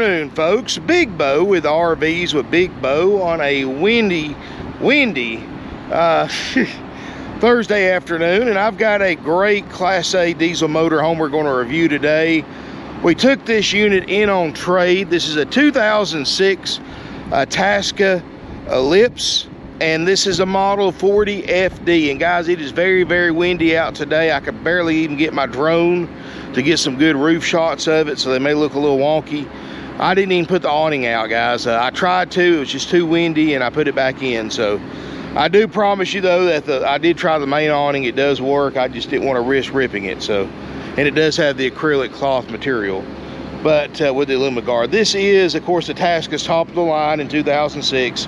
afternoon, folks. Big Bo with RVs with Big Bo on a windy, windy uh, Thursday afternoon. And I've got a great Class A diesel motor home we're going to review today. We took this unit in on trade. This is a 2006 uh, Itasca Ellipse and this is a model 40 FD and guys it is very very windy out today I could barely even get my drone to get some good roof shots of it so they may look a little wonky I didn't even put the awning out guys uh, I tried to it was just too windy and I put it back in so I do promise you though that the, I did try the main awning it does work I just didn't want to risk ripping it so and it does have the acrylic cloth material but uh, with the aluminum guard this is of course the Itasca's top of the line in 2006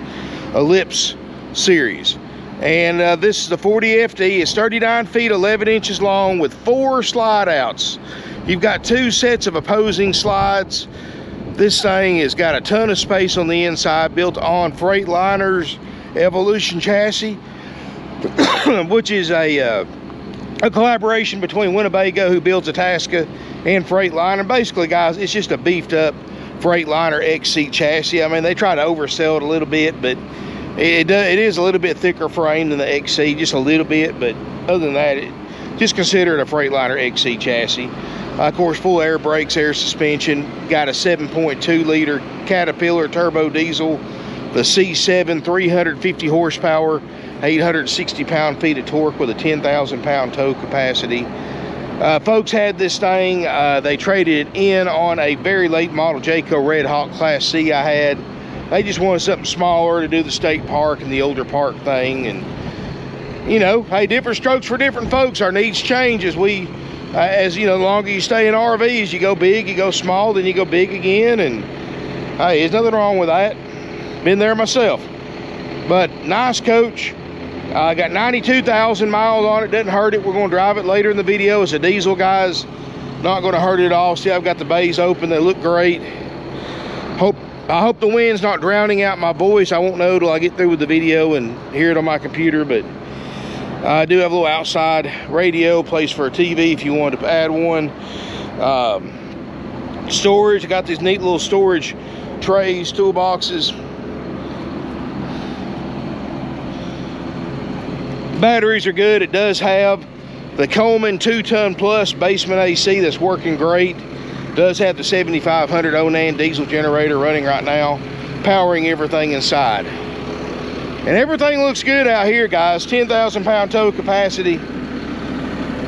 Ellipse series. And uh, this is the 40 FD. It's 39 feet, 11 inches long with four slide outs. You've got two sets of opposing slides. This thing has got a ton of space on the inside, built on Freightliner's Evolution chassis, which is a, uh, a collaboration between Winnebago, who builds a Itasca, and Freightliner. Basically, guys, it's just a beefed up Freightliner XC chassis. I mean, they try to oversell it a little bit, but it, it is a little bit thicker frame than the XC, just a little bit, but other than that, it, just consider it a Freightliner XC chassis. Uh, of course, full air brakes, air suspension, got a 7.2 liter Caterpillar turbo diesel, the C7, 350 horsepower, 860 pound feet of torque with a 10,000 pound tow capacity. Uh, folks had this thing, uh, they traded it in on a very late model Jayco Red Hawk Class C I had they just wanted something smaller to do the state park and the older park thing. And, you know, hey, different strokes for different folks. Our needs change as we, uh, as, you know, the longer you stay in RVs, you go big, you go small, then you go big again. And, hey, there's nothing wrong with that. Been there myself. But nice coach. I uh, got 92,000 miles on it. Doesn't hurt it. We're going to drive it later in the video. It's a diesel, guys. Not going to hurt it at all. See, I've got the bays open. They look great. Hope I hope the wind's not drowning out my voice. I won't know till I get through with the video and hear it on my computer, but I do have a little outside radio, place for a TV if you wanted to add one. Um, storage, I got these neat little storage trays, toolboxes. Batteries are good. It does have the Coleman 2-ton plus basement AC that's working great. Does have the 7500 Onan diesel generator running right now, powering everything inside. And everything looks good out here, guys. 10,000 pound tow capacity.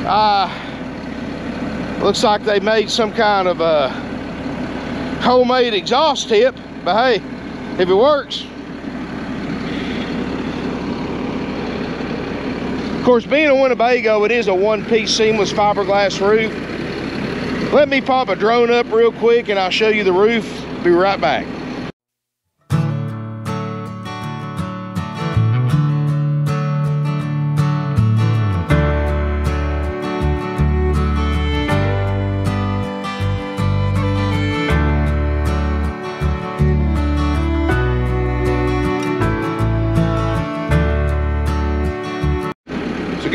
Uh, looks like they made some kind of a homemade exhaust tip, but hey, if it works. Of course, being a Winnebago, it is a one-piece seamless fiberglass roof. Let me pop a drone up real quick and I'll show you the roof. Be right back.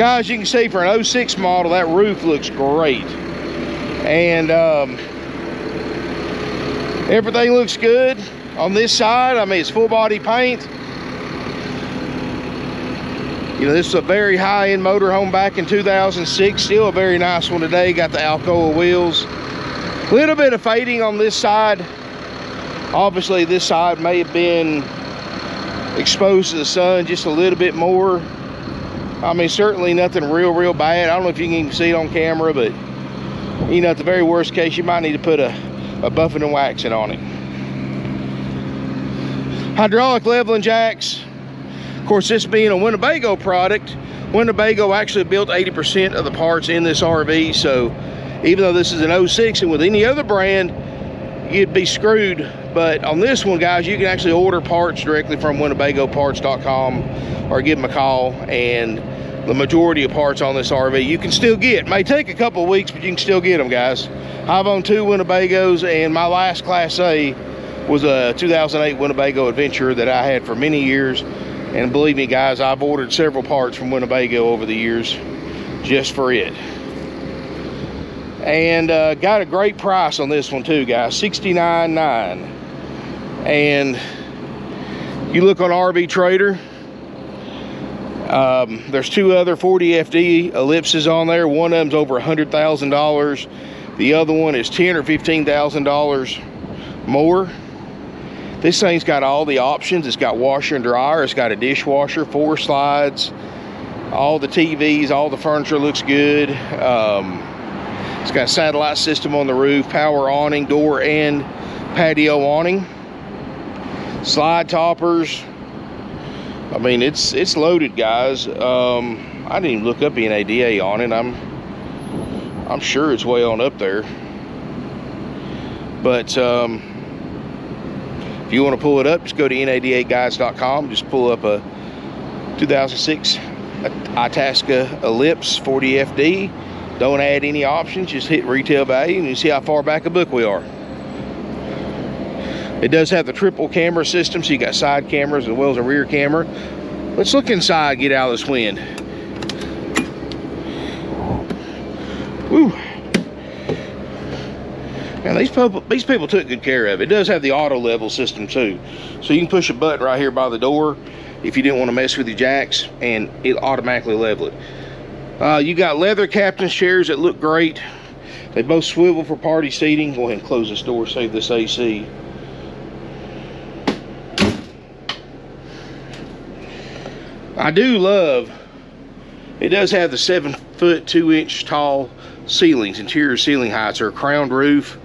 Guys, you can see for an 06 model, that roof looks great. And um, everything looks good on this side. I mean it's full body paint. You know this is a very high-end motorhome back in 2006 still a very nice one today. Got the Alcoa wheels. A little bit of fading on this side. Obviously this side may have been exposed to the sun just a little bit more I mean certainly nothing real real bad I don't know if you can even see it on camera but you know, at the very worst case, you might need to put a, a buffing and waxing on it. Hydraulic leveling jacks. Of course, this being a Winnebago product, Winnebago actually built 80% of the parts in this RV. So even though this is an 06 and with any other brand, you'd be screwed. But on this one, guys, you can actually order parts directly from WinnebagoParts.com or give them a call and the majority of parts on this RV you can still get. May take a couple weeks, but you can still get them, guys. I've owned two Winnebagos, and my last Class A was a 2008 Winnebago Adventure that I had for many years. And believe me, guys, I've ordered several parts from Winnebago over the years just for it. and uh, got a great price on this one too guys 69.9 and you look on RV Trader um, there's two other 40 FD ellipses on there. One of them's over a hundred thousand dollars. The other one is ten or fifteen thousand dollars more. This thing's got all the options. It's got washer and dryer. It's got a dishwasher four slides all the TVs all the furniture looks good. Um, it's got a satellite system on the roof, power awning, door and patio awning. Slide toppers. I mean, it's it's loaded, guys. Um, I didn't even look up NADA on it. I'm I'm sure it's way on up there. But um, if you want to pull it up, just go to NADAguides.com. Just pull up a 2006 Itasca Ellipse 40FD don't add any options, just hit retail value and you see how far back a book we are. It does have the triple camera system, so you got side cameras as well as a rear camera. Let's look inside, get out of this wind. Woo. Now these people, these people took good care of it. It does have the auto level system too. So you can push a button right here by the door if you didn't want to mess with your jacks and it automatically level it. Uh, you got leather captain's chairs that look great. They both swivel for party seating. Go ahead and close this door, save this AC. I do love, it does have the seven foot, two inch tall ceilings, interior ceiling heights, or a crowned roof,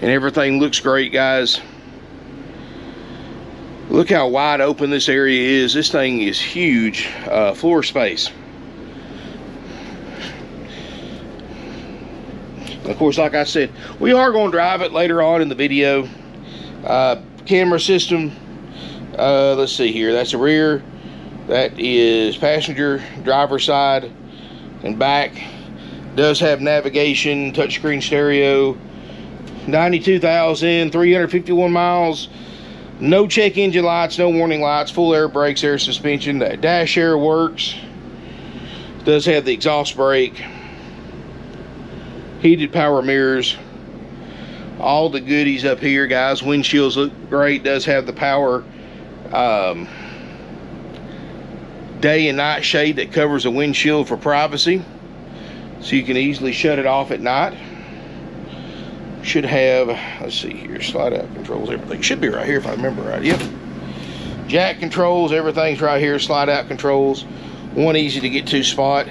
and everything looks great, guys. Look how wide open this area is. This thing is huge uh, floor space. Of course, like I said, we are going to drive it later on in the video. Uh, camera system, uh, let's see here. That's the rear. That is passenger, driver side, and back. Does have navigation, touchscreen stereo. 92,351 miles. No check engine lights, no warning lights, full air brakes, air suspension. The dash air works. Does have the exhaust brake heated power mirrors all the goodies up here guys windshields look great does have the power um, day and night shade that covers the windshield for privacy. So you can easily shut it off at night. Should have let's see here slide out controls everything. Should be right here if I remember right yep. Jack controls everything's right here slide out controls. One easy to get to spot.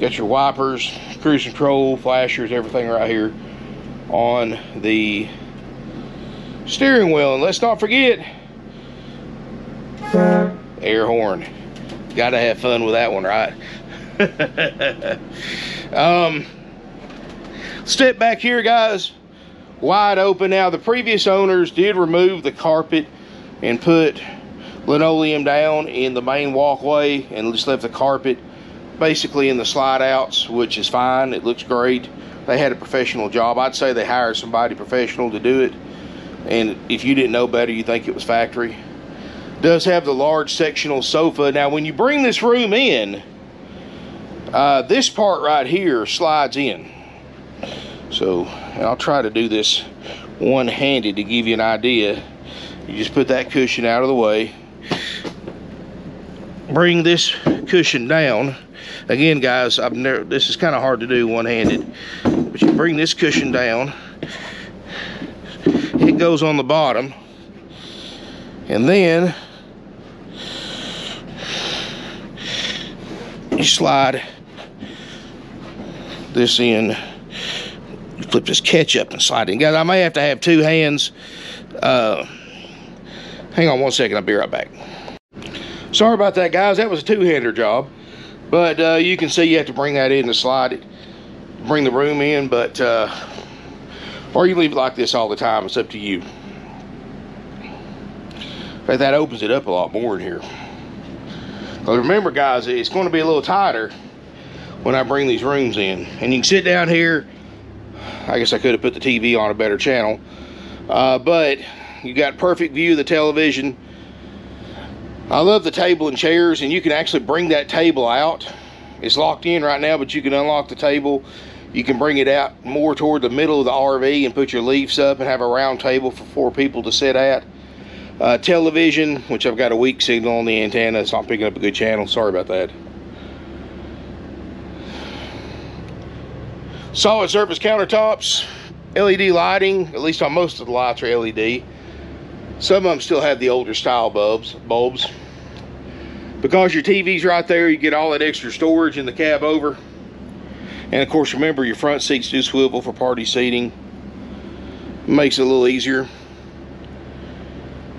Got your wipers, cruise control, flashers, everything right here on the steering wheel. And let's not forget, air horn. Gotta have fun with that one, right? um, step back here, guys. Wide open. Now, the previous owners did remove the carpet and put linoleum down in the main walkway and just left the carpet basically in the slide outs, which is fine. It looks great. They had a professional job. I'd say they hired somebody professional to do it. And if you didn't know better, you think it was factory. Does have the large sectional sofa. Now, when you bring this room in, uh, this part right here slides in. So, I'll try to do this one-handed to give you an idea. You just put that cushion out of the way. Bring this cushion down Again, guys, I've never, this is kind of hard to do one-handed. But you bring this cushion down. It goes on the bottom. And then you slide this in. You flip this catch up and slide in. Guys, I may have to have two hands. Uh, hang on one second. I'll be right back. Sorry about that, guys. That was a two-hander job. But uh, you can see you have to bring that in to slide it, bring the room in, but, uh, or you leave it like this all the time, it's up to you. In fact, that opens it up a lot more in here. But remember guys, it's going to be a little tighter when I bring these rooms in. And you can sit down here, I guess I could have put the TV on a better channel, uh, but you got perfect view of the television I love the table and chairs and you can actually bring that table out It's locked in right now, but you can unlock the table. You can bring it out more toward the middle of the RV and put your leaves up and have a round table for four people to sit at. Uh, television, which I've got a weak signal on the antenna. It's not picking up a good channel. Sorry about that. Solid surface countertops. LED lighting, at least on most of the lights are LED. Some of them still have the older style bulbs. bulbs. Because your TV's right there, you get all that extra storage in the cab over. And of course, remember your front seats do swivel for party seating. Makes it a little easier.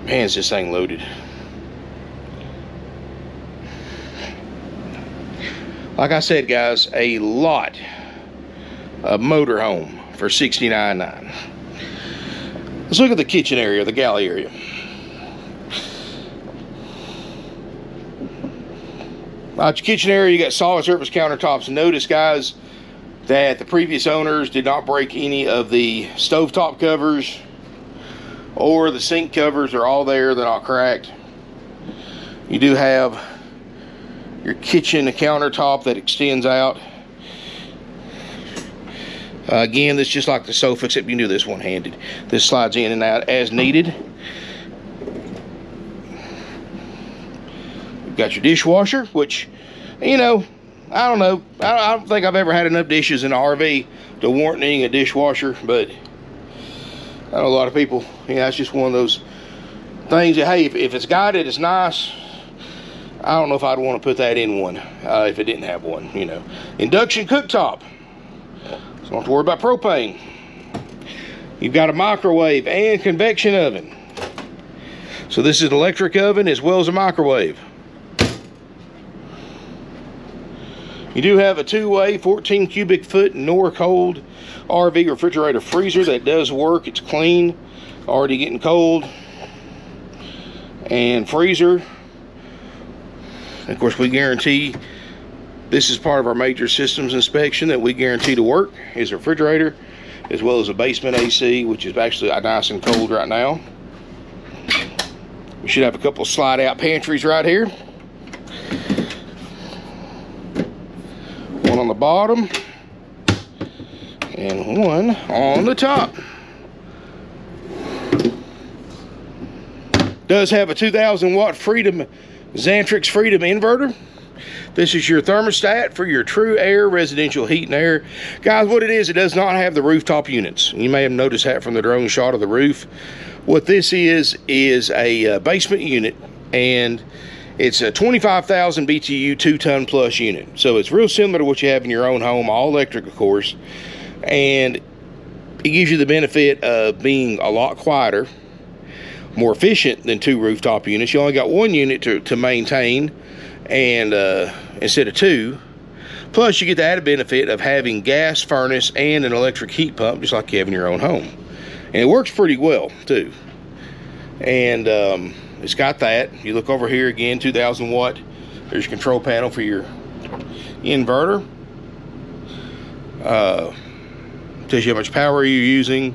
Man, is this thing loaded. Like I said, guys, a lot of motorhome for $69.9. Let's look at the kitchen area, the galley area. Out your kitchen area, you got solid surface countertops. Notice, guys, that the previous owners did not break any of the stovetop covers or the sink covers are all there. They're not cracked. You do have your kitchen countertop that extends out. Uh, again, this is just like the sofa, except you can do this one-handed. This slides in and out as needed. You've got your dishwasher, which, you know, I don't know. I don't think I've ever had enough dishes in an RV to warrant needing a dishwasher, but I know a lot of people, you know, it's just one of those things that, hey, if, if it's got it, it's nice. I don't know if I'd want to put that in one uh, if it didn't have one, you know. Induction cooktop. So don't have to worry about propane. You've got a microwave and convection oven. So this is an electric oven as well as a microwave. You do have a two-way 14 cubic foot Norcold RV refrigerator freezer that does work. It's clean, already getting cold. And freezer. Of course, we guarantee this is part of our major systems inspection that we guarantee to work is a refrigerator as well as a basement AC, which is actually nice and cold right now. We should have a couple slide out pantries right here. One on the bottom and one on the top. Does have a 2000 watt Freedom Xantrex Freedom inverter. This is your thermostat for your true air, residential heat and air. Guys, what it is, it does not have the rooftop units. You may have noticed that from the drone shot of the roof. What this is, is a uh, basement unit and it's a 25,000 BTU two ton plus unit. So it's real similar to what you have in your own home, all electric of course. And it gives you the benefit of being a lot quieter more efficient than two rooftop units. You only got one unit to, to maintain and uh, instead of two. Plus you get the added benefit of having gas furnace and an electric heat pump just like you have in your own home. And it works pretty well too. And um, it's got that you look over here again 2000 watt there's your control panel for your inverter uh, tells you how much power you're using.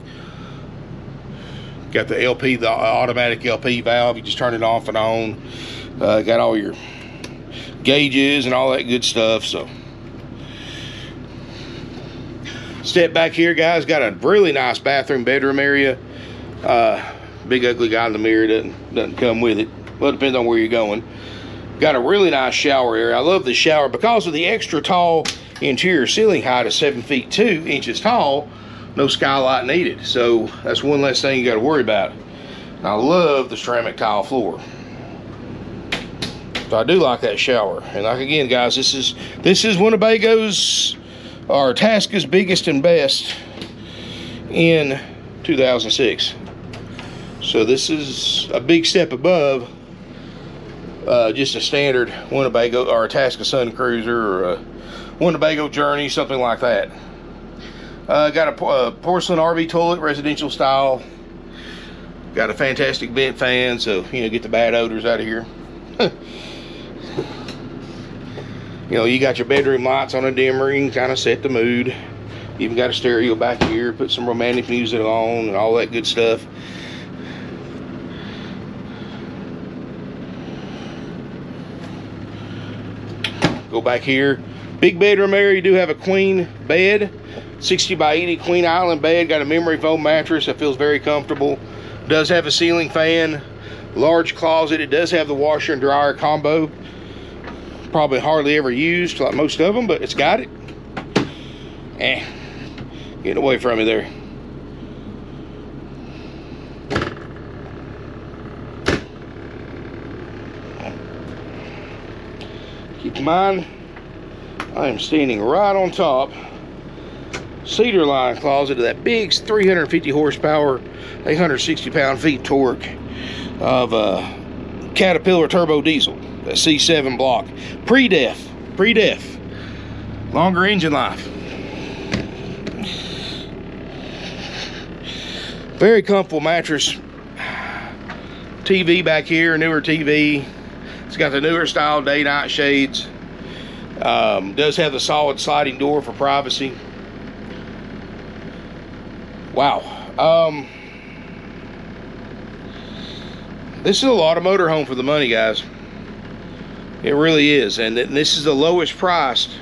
Got the LP, the automatic LP valve. You just turn it off and on. Uh, got all your gauges and all that good stuff. So step back here, guys. Got a really nice bathroom, bedroom area. Uh, big ugly guy in the mirror doesn't doesn't come with it. Well, it depends on where you're going. Got a really nice shower area. I love the shower because of the extra tall interior ceiling height of seven feet two inches tall no skylight needed so that's one less thing you got to worry about and I love the ceramic tile floor so I do like that shower and like again guys this is this is Winnebago's or Itasca's biggest and best in 2006 so this is a big step above uh, just a standard Winnebago or a Itasca Sun Cruiser or a Winnebago Journey, something like that. Uh, got a uh, porcelain RV toilet, residential style. Got a fantastic vent fan, so you know get the bad odors out of here. you know, you got your bedroom lights on a dimmer, you can kind of set the mood. Even got a stereo back here, put some romantic music on and all that good stuff. Back here, Big bedroom area, you do have a queen bed, 60 by 80 queen island bed, got a memory foam mattress that feels very comfortable. Does have a ceiling fan, large closet. It does have the washer and dryer combo. Probably hardly ever used like most of them, but it's got it. Eh, getting away from me there. Keep in mind, I am standing right on top cedar line closet of that big 350 horsepower, 860 pound feet torque of a Caterpillar turbo diesel, that C7 block. Pre-def, pre-def, longer engine life. Very comfortable mattress. TV back here, newer TV. It's got the newer style day night shades. Um, does have the solid sliding door for privacy. Wow. Um, this is a lot of motorhome for the money, guys. It really is. And this is the lowest priced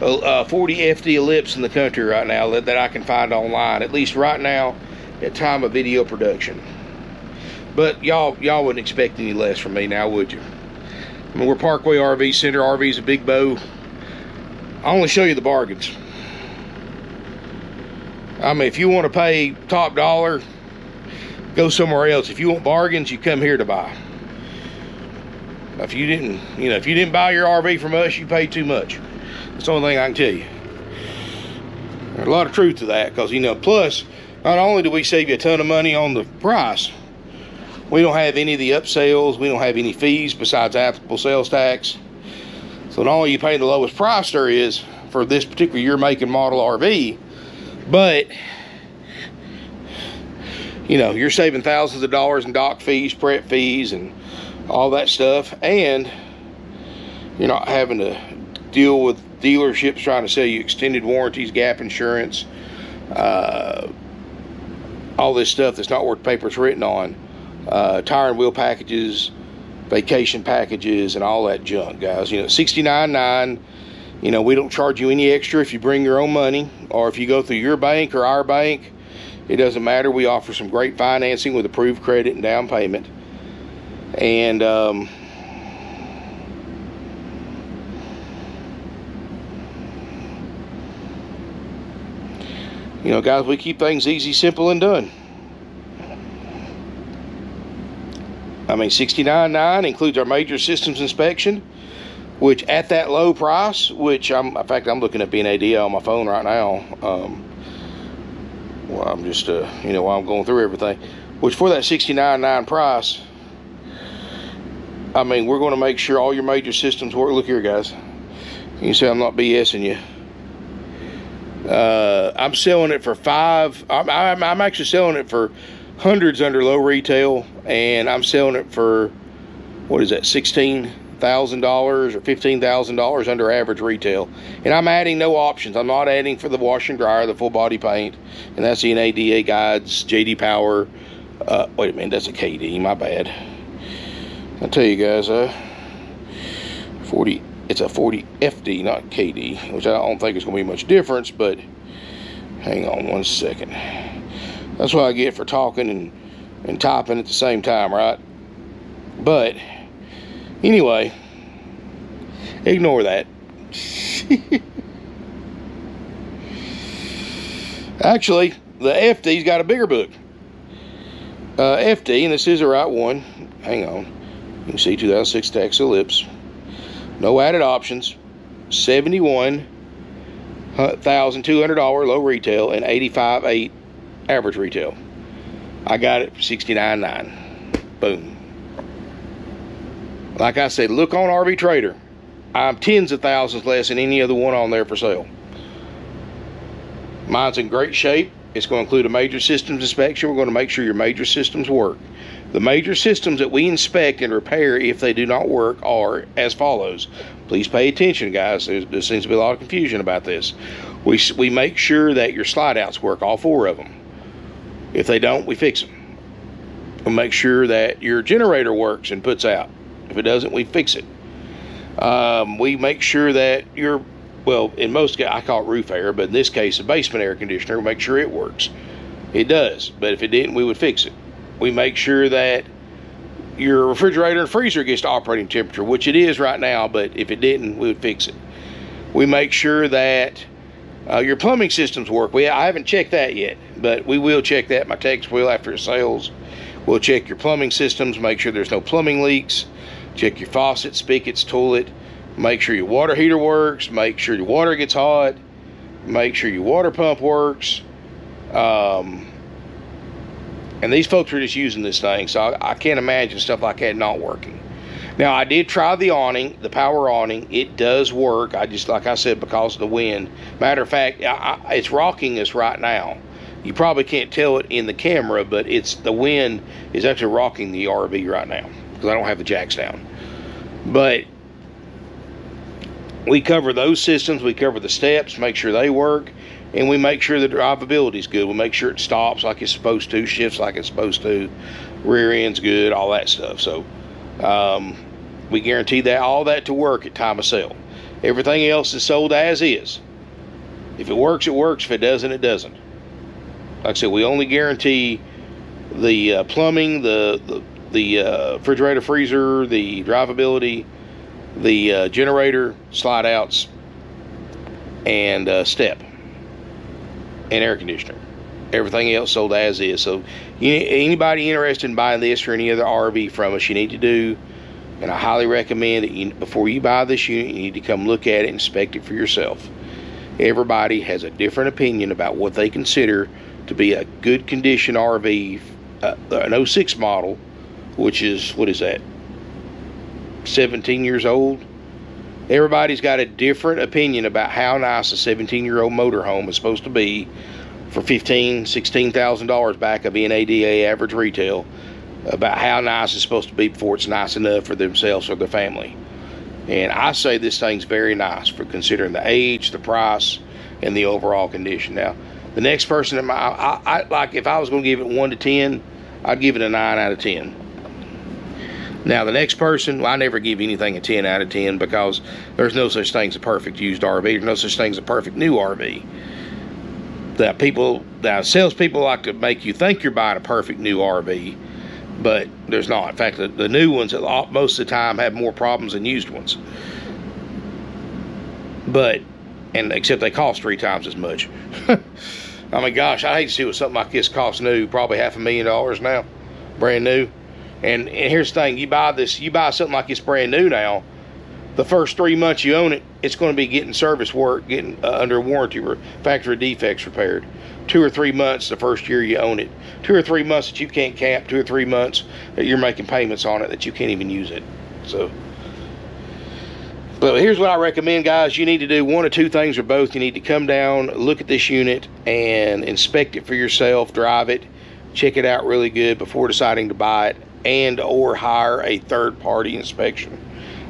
uh, 40 FD ellipse in the country right now that, that I can find online, at least right now at time of video production. But y'all y'all wouldn't expect any less from me now, would you? I mean, we're Parkway RV Center. RV's a Big Bo. I only show you the bargains. I mean, if you want to pay top dollar, go somewhere else. If you want bargains, you come here to buy. If you didn't, you know, if you didn't buy your RV from us, you paid too much. That's the only thing I can tell you. There's a lot of truth to that because, you know, plus, not only do we save you a ton of money on the price, we don't have any of the upsells. We don't have any fees besides applicable sales tax. So not only you pay the lowest price there is for this particular year making model RV, but you know you're saving thousands of dollars in doc fees, prep fees, and all that stuff, and you're not having to deal with dealerships trying to sell you extended warranties, gap insurance, uh, all this stuff that's not worth the paper it's written on uh, tire and wheel packages, vacation packages, and all that junk, guys. You know, $69.9. You know, we don't charge you any extra if you bring your own money or if you go through your bank or our bank. It doesn't matter. We offer some great financing with approved credit and down payment. And, um, you know, guys, we keep things easy, simple, and done. I mean, 69.9 includes our major systems inspection, which at that low price, which I'm, in fact, I'm looking at BNAD on my phone right now. Um, well, I'm just, uh, you know, while I'm going through everything, which for that 69.9 price, I mean, we're going to make sure all your major systems work. Look here, guys. You see I'm not BSing you. Uh, I'm selling it for five. I'm, I'm, I'm actually selling it for hundreds under low retail and I'm selling it for what is that sixteen thousand dollars or fifteen thousand dollars under average retail. And I'm adding no options. I'm not adding for the wash and dryer the full body paint and that's the NADA guides JD Power uh, wait a minute that's a KD my bad. I'll tell you guys uh 40 it's a 40 FD not KD which I don't think is gonna be much difference but hang on one second that's what I get for talking and, and typing at the same time, right? But anyway, ignore that. Actually, the FD's got a bigger book. Uh, FD, and this is the right one. Hang on. You can see 2006 Tax Ellipse. No added options. $71,200 low retail and 85.8 average retail. I got it for $69.9. Boom. Like I said, look on RV Trader. I'm tens of thousands less than any other one on there for sale. Mine's in great shape. It's going to include a major systems inspection. We're going to make sure your major systems work. The major systems that we inspect and repair if they do not work are as follows. Please pay attention, guys. There, there seems to be a lot of confusion about this. We, we make sure that your slide outs work, all four of them. If they don't, we fix them. We'll make sure that your generator works and puts out. If it doesn't, we fix it. Um, we make sure that your well, in most cases I call it roof air, but in this case, a basement air conditioner, we make sure it works. It does, but if it didn't, we would fix it. We make sure that your refrigerator and freezer gets to operating temperature, which it is right now, but if it didn't, we would fix it. We make sure that uh, your plumbing systems work. We I haven't checked that yet, but we will check that. My techs will after sales. We'll check your plumbing systems, make sure there's no plumbing leaks. Check your faucet, spigots, toilet. Make sure your water heater works. Make sure your water gets hot. Make sure your water pump works. Um, and these folks are just using this thing, so I, I can't imagine stuff like that not working. Now I did try the awning, the power awning. It does work. I just like I said because of the wind. Matter of fact, I, I, it's rocking us right now. You probably can't tell it in the camera, but it's the wind is actually rocking the RV right now because I don't have the jacks down. But we cover those systems. We cover the steps, make sure they work, and we make sure the drivability is good. We make sure it stops like it's supposed to, shifts like it's supposed to, rear end's good, all that stuff. So um, we guarantee that all that to work at time of sale. Everything else is sold as is. If it works, it works. If it doesn't, it doesn't. Like I said, we only guarantee the uh, plumbing, the the, the uh, refrigerator, freezer, the drivability, the uh, generator, slide outs, and uh, step, and air conditioner. Everything else sold as is. So, anybody interested in buying this or any other RV from us, you need to do, and I highly recommend that you, before you buy this unit, you need to come look at it, inspect it for yourself. Everybody has a different opinion about what they consider to be a good condition RV, uh, an 06 model, which is, what is that, 17 years old? Everybody's got a different opinion about how nice a 17 year old motorhome is supposed to be for fifteen, sixteen thousand dollars back of NADA average retail about how nice it's supposed to be before it's nice enough for themselves or their family. And I say this thing's very nice for considering the age, the price, and the overall condition. Now, the next person in my, I, I like if I was going to give it one to ten, I'd give it a nine out of ten. Now, the next person, well, I never give anything a 10 out of 10 because there's no such thing as a perfect used RV. There's no such thing as a perfect new RV that people that salespeople like to make you think you're buying a perfect new RV, but there's not. In fact, the, the new ones most of the time have more problems than used ones. But and except they cost three times as much. I mean, gosh, I hate to see what something like this costs new, probably half a million dollars now, brand new. And, and here's the thing: you buy this, you buy something like this brand new now the first three months you own it, it's going to be getting service work, getting uh, under warranty or factory defects repaired. Two or three months the first year you own it. Two or three months that you can't cap. Two or three months that you're making payments on it that you can't even use it. So, but here's what I recommend, guys. You need to do one or two things or both. You need to come down, look at this unit, and inspect it for yourself. Drive it, check it out really good before deciding to buy it, and or hire a third-party inspection.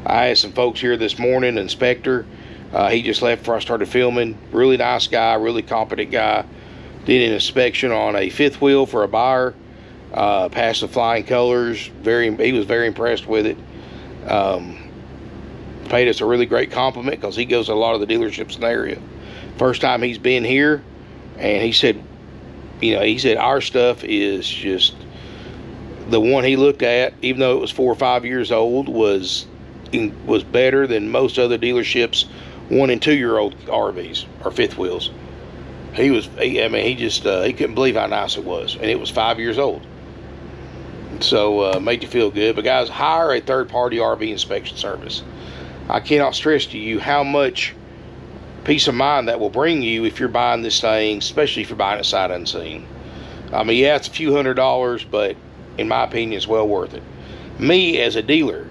I had some folks here this morning, inspector. Uh, he just left before I started filming. Really nice guy, really competent guy. Did an inspection on a fifth wheel for a buyer. Uh, passed the flying colors. Very, he was very impressed with it. Um, paid us a really great compliment because he goes to a lot of the dealerships in the area. First time he's been here, and he said, you know, he said our stuff is just the one he looked at, even though it was four or five years old, was was better than most other dealerships one and two year old RVs or fifth wheels. He was, he, I mean, he just uh, he couldn't believe how nice it was, and it was five years old. So uh, made you feel good. But guys, hire a third party RV inspection service. I cannot stress to you how much peace of mind that will bring you if you're buying this thing, especially if you're buying it sight unseen. I mean, yeah, it's a few hundred dollars, but in my opinion, it's well worth it. Me as a dealer,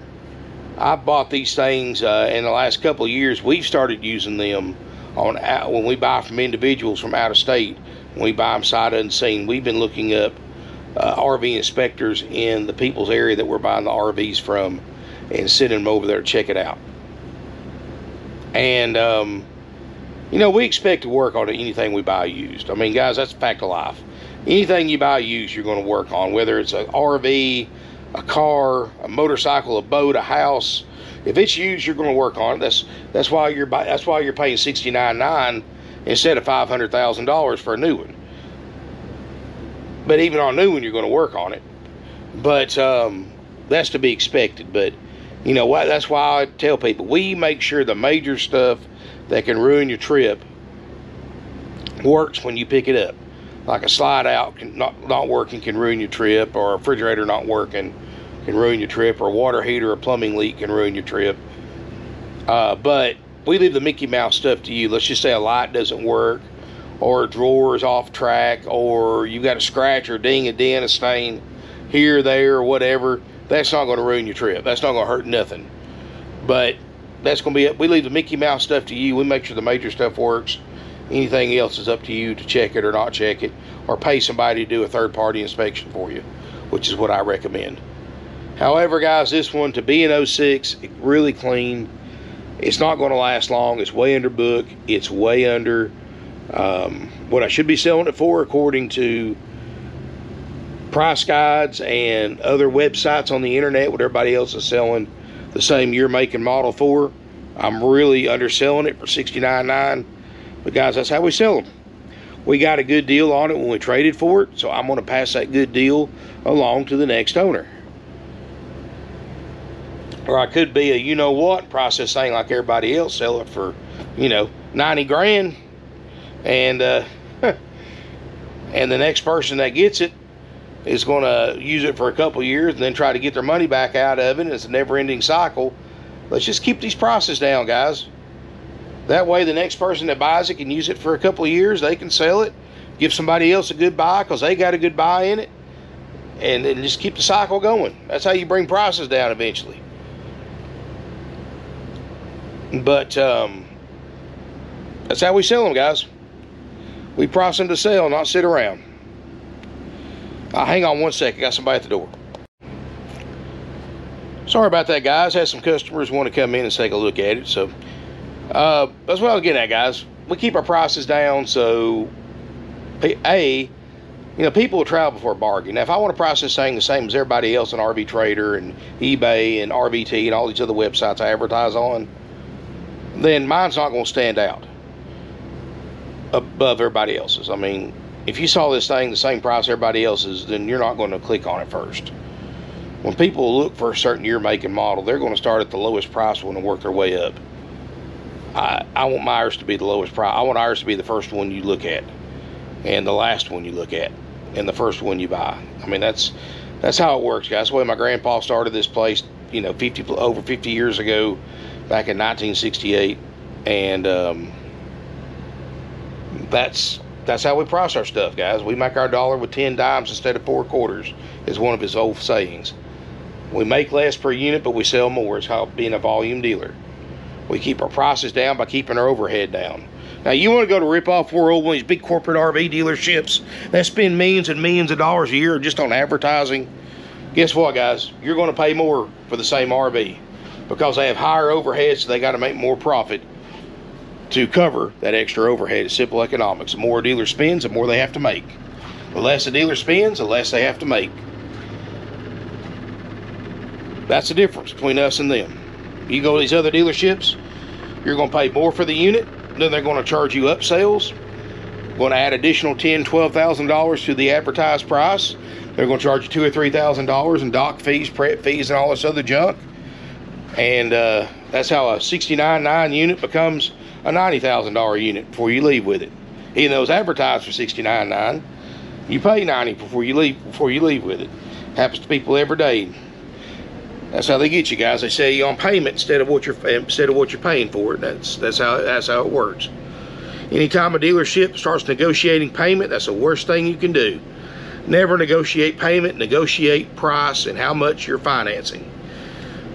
I bought these things uh, in the last couple of years. We've started using them on when we buy from individuals from out of state. When we buy them sight unseen, we've been looking up uh, RV inspectors in the people's area that we're buying the RVs from, and sending them over there to check it out. And um, you know, we expect to work on anything we buy used. I mean, guys, that's a fact of life. Anything you buy used, you're going to work on, whether it's an RV, a car, a motorcycle, a boat, a house. If it's used, you're going to work on it. That's that's why you're that's why you're paying sixty nine nine instead of five hundred thousand dollars for a new one. But even on new one, you're going to work on it. But um, that's to be expected. But you know what? That's why I tell people we make sure the major stuff that can ruin your trip works when you pick it up. Like a slide out can not not working can ruin your trip, or a refrigerator not working can ruin your trip, or a water heater or a plumbing leak can ruin your trip. Uh, but we leave the Mickey Mouse stuff to you. Let's just say a light doesn't work, or a drawer is off track, or you've got a scratch or ding, a dent, a stain here, there, or whatever. That's not going to ruin your trip. That's not going to hurt nothing. But that's going to be it. We leave the Mickey Mouse stuff to you. We make sure the major stuff works. Anything else is up to you to check it or not check it, or pay somebody to do a third party inspection for you, which is what I recommend. However, guys, this one to be an 06, really clean. It's not going to last long. It's way under book. It's way under um, what I should be selling it for, according to price guides and other websites on the internet, what everybody else is selling the same year, make, and model for. I'm really underselling it for $69.9. But guys, that's how we sell them. We got a good deal on it when we traded for it, so I'm going to pass that good deal along to the next owner. Or I could be a you know what process thing like everybody else, sell it for, you know, 90 grand, and uh, and the next person that gets it is going to use it for a couple years and then try to get their money back out of it. It's a never-ending cycle. Let's just keep these prices down, guys. That way, the next person that buys it can use it for a couple years. They can sell it, give somebody else a good buy because they got a good buy in it, and then just keep the cycle going. That's how you bring prices down eventually. But um, that's how we sell them, guys. We price them to sell, not sit around. Uh, hang on one second. Got somebody at the door. Sorry about that, guys. Had some customers want to come in and take a look at it, so uh, that's what I was getting at, guys. We keep our prices down so, A, you know, people will travel before bargain. Now, if I want to price this thing the same as everybody else on RV Trader and eBay and RVT and all these other websites I advertise on, then mine's not going to stand out above everybody else's. I mean, if you saw this thing the same price everybody else's, then you're not going to click on it first. When people look for a certain year, make, and model, they're going to start at the lowest price one and work their way up. I, I want Myers to be the lowest price. I want ours to be the first one you look at, and the last one you look at, and the first one you buy. I mean, that's that's how it works, guys. That's the way my grandpa started this place, you know, 50 over 50 years ago, back in 1968, and um, that's that's how we price our stuff, guys. We make our dollar with 10 dimes instead of four quarters, is one of his old sayings. We make less per unit, but we sell more. It's how being a volume dealer. We keep our prices down by keeping our overhead down. Now, you want to go to rip off world, one of these big corporate RV dealerships that spend millions and millions of dollars a year just on advertising. Guess what, guys? You're going to pay more for the same RV because they have higher overheads, so they got to make more profit to cover that extra overhead. It's simple economics. The more a dealer spends, the more they have to make. The less a dealer spends, the less they have to make. That's the difference between us and them. You go to these other dealerships, you're going to pay more for the unit. Then they're going to charge you up sales. Going to add additional ten, twelve thousand dollars to the advertised price. They're going to charge you two or three thousand dollars in doc fees, prep fees, and all this other junk. And uh, that's how a 69.9 unit becomes a $90,000 unit before you leave with it. Even though it's advertised for 69.9, you pay 90 before you leave before you leave with it. Happens to people every day. That's how they get you guys. They say you on payment instead of what you're instead of what you're paying for it. That's that's how that's how it works. Anytime a dealership starts negotiating payment, that's the worst thing you can do. Never negotiate payment, negotiate price and how much you're financing.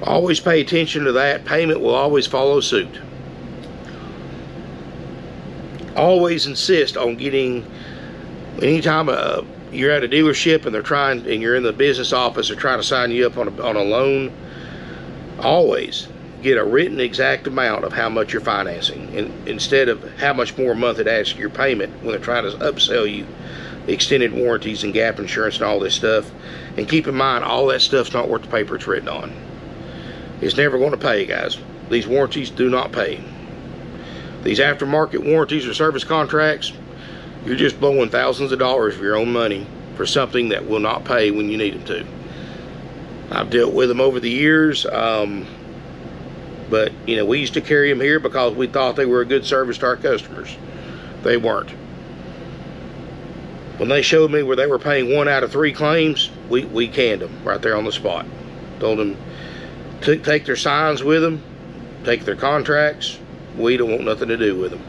Always pay attention to that. Payment will always follow suit. Always insist on getting anytime a you're at a dealership and they're trying and you're in the business office they're trying to sign you up on a, on a loan always get a written exact amount of how much you're financing and instead of how much more a month it asks to your payment when they're trying to upsell you extended warranties and gap insurance and all this stuff. And keep in mind, all that stuff's not worth the paper it's written on. It's never going to pay, guys. These warranties do not pay. These aftermarket warranties or service contracts, you're just blowing thousands of dollars of your own money for something that will not pay when you need them to. I've dealt with them over the years, um, but you know we used to carry them here because we thought they were a good service to our customers. They weren't. When they showed me where they were paying one out of three claims, we, we canned them right there on the spot. Told them take their signs with them, take their contracts. We don't want nothing to do with them.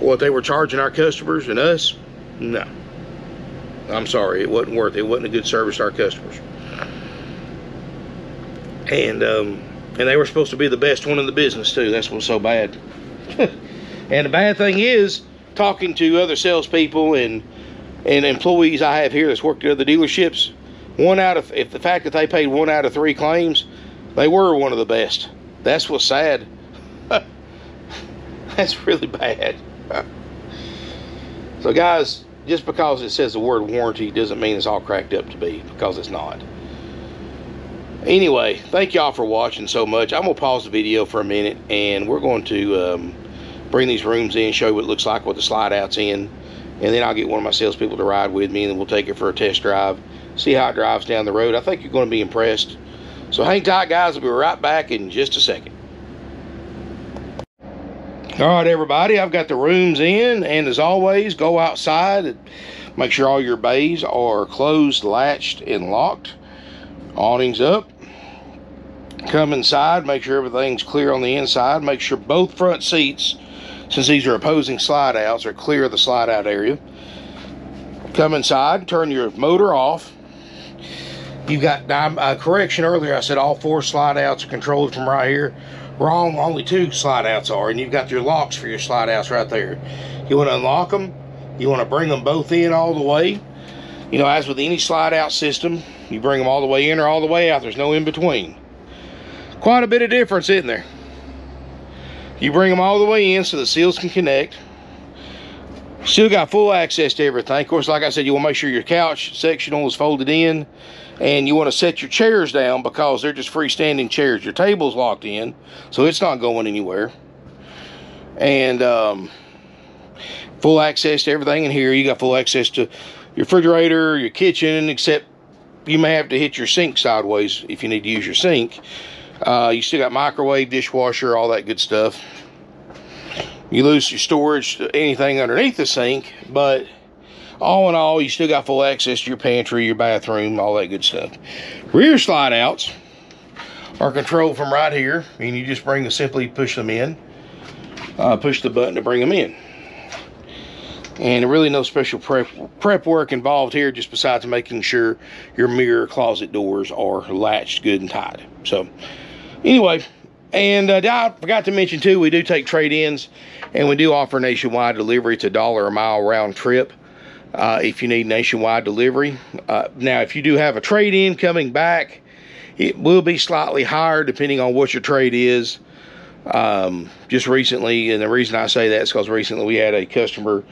What they were charging our customers and us, no. I'm sorry, it wasn't worth it. It wasn't a good service to our customers. And um, and they were supposed to be the best one in the business too. That's what's so bad. and the bad thing is, talking to other salespeople and and employees I have here that's worked at other dealerships, one out of if the fact that they paid one out of three claims, they were one of the best. That's what's sad. that's really bad. so guys, just because it says the word warranty doesn't mean it's all cracked up to be because it's not. Anyway, thank y'all for watching so much. I'm gonna pause the video for a minute and we're going to um, bring these rooms in, show you what it looks like with the slide outs in, and then I'll get one of my salespeople to ride with me and then we'll take it for a test drive, see how it drives down the road. I think you're gonna be impressed. So hang tight guys, we'll be right back in just a second. All right, everybody, I've got the rooms in, and as always, go outside and make sure all your bays are closed, latched, and locked. Awnings up. Come inside, make sure everything's clear on the inside. Make sure both front seats, since these are opposing slide outs, are clear of the slide out area. Come inside, turn your motor off. You've got, uh, correction earlier, I said all four slide outs are controlled from right here. Wrong, only two slide outs are, and you've got your locks for your slide outs right there. You want to unlock them, you want to bring them both in all the way. You know, as with any slide out system, you bring them all the way in or all the way out. There's no in between. Quite a bit of difference, isn't there? You bring them all the way in so the seals can connect. Still got full access to everything. Of course, like I said, you want to make sure your couch sectional is folded in and you want to set your chairs down because they're just freestanding chairs. Your table's locked in, so it's not going anywhere. And um, full access to everything in here. You got full access to your refrigerator, your kitchen, except you may have to hit your sink sideways if you need to use your sink. Uh, you still got microwave, dishwasher, all that good stuff. You lose your storage, anything underneath the sink, but all in all, you still got full access to your pantry, your bathroom, all that good stuff. Rear slide outs are controlled from right here, and you just bring the simply push them in, uh, push the button to bring them in. And really no special prep, prep work involved here, just besides making sure your mirror closet doors are latched good and tight. So anyway, and uh, I forgot to mention too, we do take trade-ins and we do offer nationwide delivery. It's a dollar a mile round trip uh, if you need nationwide delivery. Uh, now, if you do have a trade-in coming back, it will be slightly higher depending on what your trade is. Um, just recently, and the reason I say that is because recently we had a customer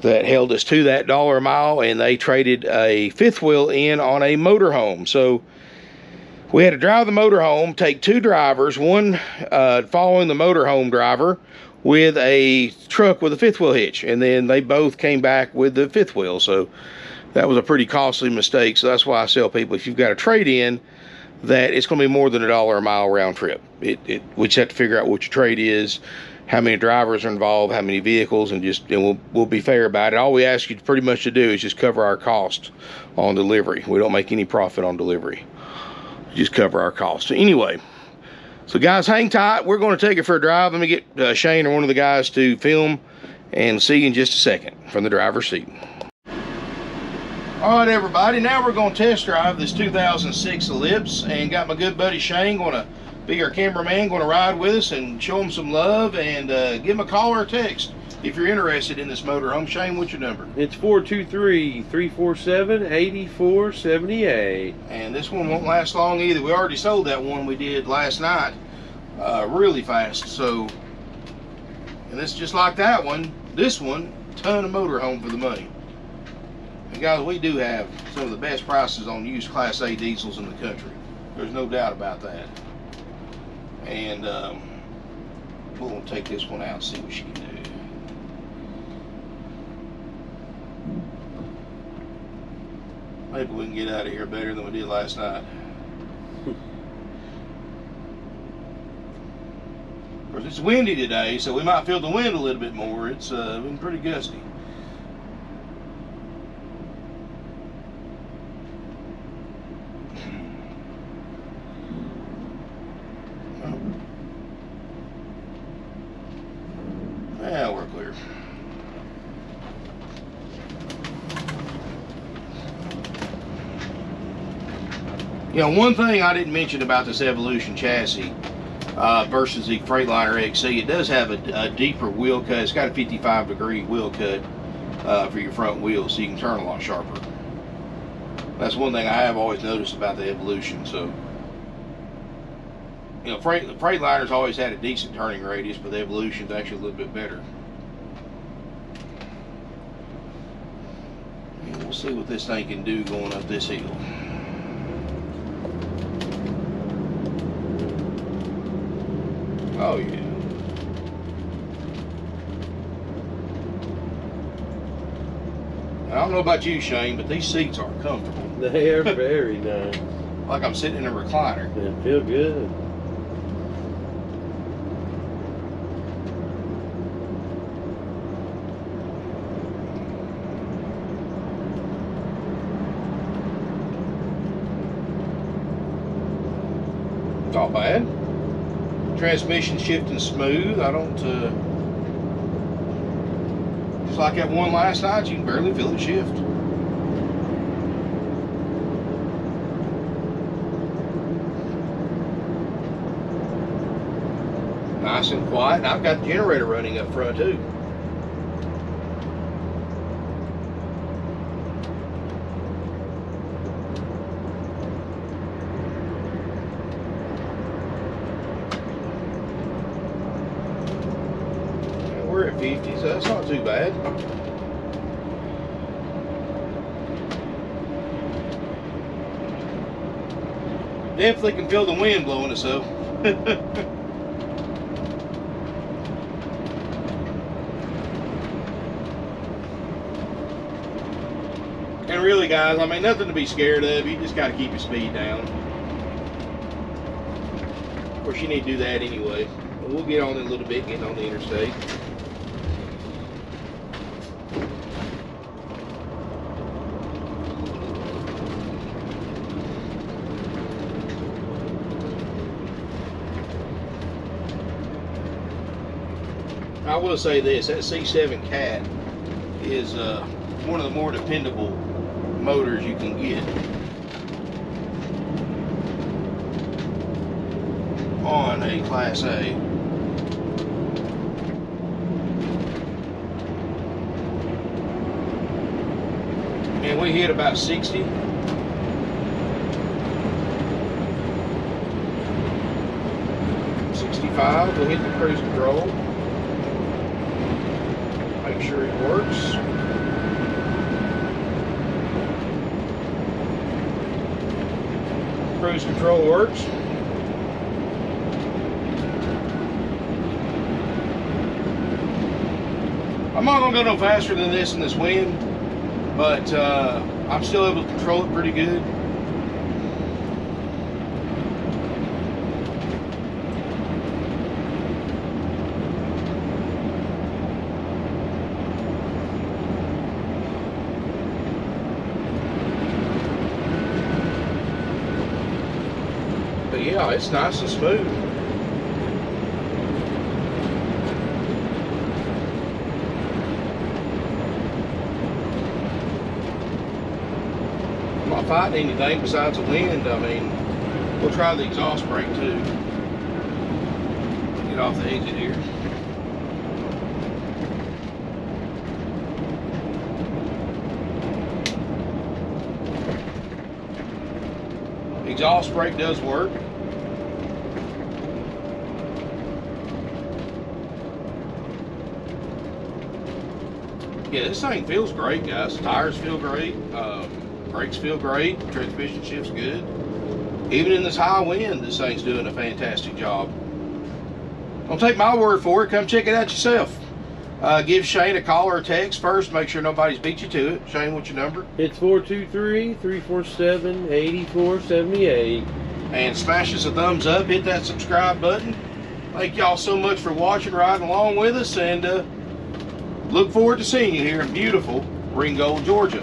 that held us to that dollar a mile and they traded a fifth wheel in on a motorhome. So we had to drive the motorhome, take two drivers, one uh, following the motorhome driver, with a truck with a fifth wheel hitch and then they both came back with the fifth wheel. So that was a pretty costly mistake. So that's why I tell people if you've got a trade-in that it's going to be more than a dollar a mile round trip. It, it we just have to figure out what your trade is how many drivers are involved how many vehicles and just and we'll, we'll be fair about it. All we ask you pretty much to do is just cover our cost on delivery. We don't make any profit on delivery. Just cover our cost. So anyway so guys, hang tight. We're going to take it for a drive. Let me get uh, Shane or one of the guys to film and see you in just a second from the driver's seat. All right, everybody. Now we're going to test drive this 2006 Ellipse and got my good buddy Shane going to be our cameraman, going to ride with us and show him some love and uh, give him a call or a text if you're interested in this motorhome. Shane, what's your number? It's 423-347-8478. And this one won't last long either. We already sold that one we did last night uh, really fast. So, and it's just like that one. This one, ton of motorhome for the money. And guys, we do have some of the best prices on used Class A diesels in the country. There's no doubt about that. And um, gonna take this one out and see what she can do. Maybe we can get out of here better than we did last night. Of course, it's windy today, so we might feel the wind a little bit more. It's uh, been pretty gusty. Yeah, we're clear. Know, one thing I didn't mention about this Evolution chassis uh, versus the Freightliner XC, it does have a, a, deeper wheel cut. It's got a 55 degree wheel cut uh, for your front wheels, so you can turn a lot sharper. That's one thing I have always noticed about the Evolution. So, you know, Freight, the Freightliner's always had a decent turning radius, but the Evolution's actually a little bit better. And we'll see what this thing can do going up this hill. Oh yeah. I don't know about you, Shane, but these seats are comfortable. They are very nice. Like I'm sitting in a recliner. They feel good. Not bad. Transmission shifting smooth. I don't. Uh, just like that one last night, you can barely feel it shift. Nice and quiet. And I've got the generator running up front too. We're at 50, so that's not too bad. Definitely can feel the wind blowing us though. and really guys, I mean nothing to be scared of. You just gotta keep your speed down. Of course you need to do that anyway. But we'll get on in a little bit getting on the interstate. Will say this, that C7 Cat is uh, one of the more dependable motors you can get on a Class A. And we hit about 60. Sixty-five, we'll hit the cruise control sure it works. Cruise control works. I'm not gonna go no faster than this in this wind, but uh, I'm still able to control it pretty good. Yeah, it's nice and smooth. I'm not fighting anything besides the wind. I mean, we'll try the exhaust brake too. Get off the exit here. Exhaust brake does work. Yeah, this thing feels great, guys. Tires feel great. Um, brakes feel great. Transmission shifts good. Even in this high wind, this thing's doing a fantastic job. Don't take my word for it. Come check it out yourself. Uh, give Shane a call or a text first. Make sure nobody's beat you to it. Shane, what's your number? It's 423-347-8478. And smash us a thumbs up. Hit that subscribe button. Thank y'all so much for watching, riding along with us, and uh, look forward to seeing you here in beautiful Ringgold, Georgia.